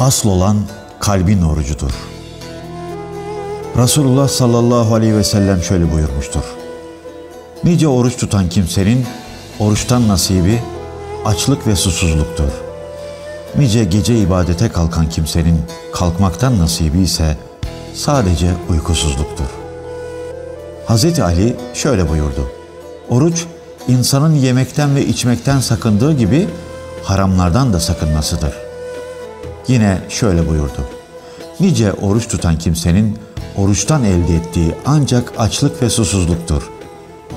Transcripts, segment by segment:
asıl olan kalbin orucudur. Resulullah sallallahu aleyhi ve sellem şöyle buyurmuştur. Nice oruç tutan kimsenin oruçtan nasibi açlık ve susuzluktur. Nice gece ibadete kalkan kimsenin kalkmaktan nasibi ise sadece uykusuzluktur. Hz. Ali şöyle buyurdu. Oruç insanın yemekten ve içmekten sakındığı gibi haramlardan da sakınmasıdır. Yine şöyle buyurdu. Nice oruç tutan kimsenin oruçtan elde ettiği ancak açlık ve susuzluktur.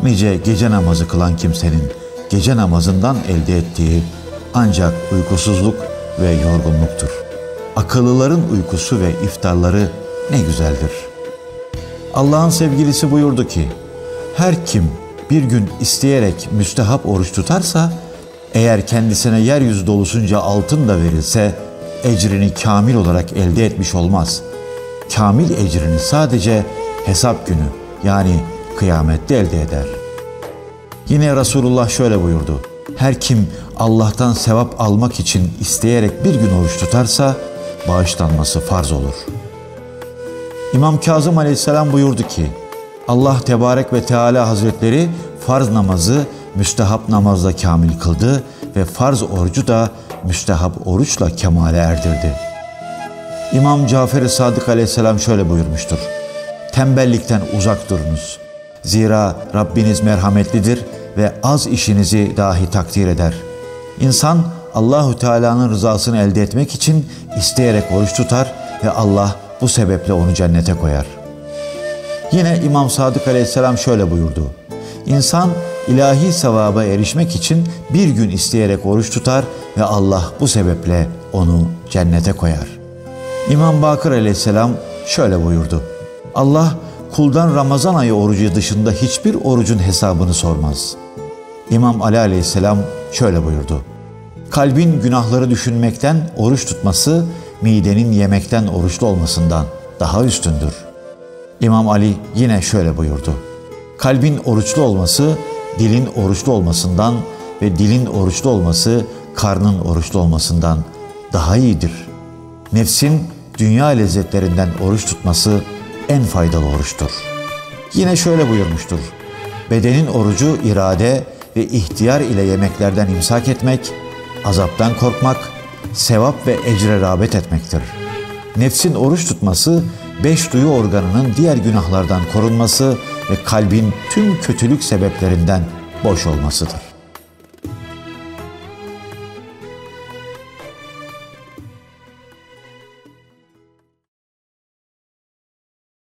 Nice gece namazı kılan kimsenin gece namazından elde ettiği ancak uykusuzluk ve yorgunluktur. Akıllıların uykusu ve iftarları ne güzeldir. Allah'ın sevgilisi buyurdu ki, her kim bir gün isteyerek müstehap oruç tutarsa, eğer kendisine yeryüzü dolusunca altın da verilse, ecrini kamil olarak elde etmiş olmaz. Kamil ecrini sadece hesap günü yani kıyamette elde eder. Yine Resulullah şöyle buyurdu. Her kim Allah'tan sevap almak için isteyerek bir gün oruç tutarsa bağışlanması farz olur. İmam Kazım Aleyhisselam buyurdu ki, Allah Tebarek ve Teala Hazretleri farz namazı müstehap namazla kamil kıldı ve farz orucu da müstehap oruçla kemale erdirdi. İmam Cafer-i Sadık Aleyhisselam şöyle buyurmuştur. Tembellikten uzak durunuz. Zira Rabbiniz merhametlidir ve az işinizi dahi takdir eder. İnsan Allahü Teala'nın rızasını elde etmek için isteyerek oruç tutar ve Allah bu sebeple onu cennete koyar. Yine İmam Sadık Aleyhisselam şöyle buyurdu. İnsan ilahi sevaba erişmek için bir gün isteyerek oruç tutar ve Allah bu sebeple onu cennete koyar. İmam Bakır Aleyhisselam şöyle buyurdu. Allah kuldan Ramazan ayı orucu dışında hiçbir orucun hesabını sormaz. İmam Ali aleyhisselam şöyle buyurdu. Kalbin günahları düşünmekten oruç tutması, midenin yemekten oruçlu olmasından daha üstündür. İmam Ali yine şöyle buyurdu. Kalbin oruçlu olması, dilin oruçlu olmasından ve dilin oruçlu olması, karnın oruçlu olmasından daha iyidir. Nefsin dünya lezzetlerinden oruç tutması en faydalı oruçtur. Yine şöyle buyurmuştur. Bedenin orucu irade ve ihtiyar ile yemeklerden imsak etmek, azaptan korkmak, sevap ve ecre rağbet etmektir. Nefsin oruç tutması, beş duyu organının diğer günahlardan korunması ve kalbin tüm kötülük sebeplerinden boş olmasıdır.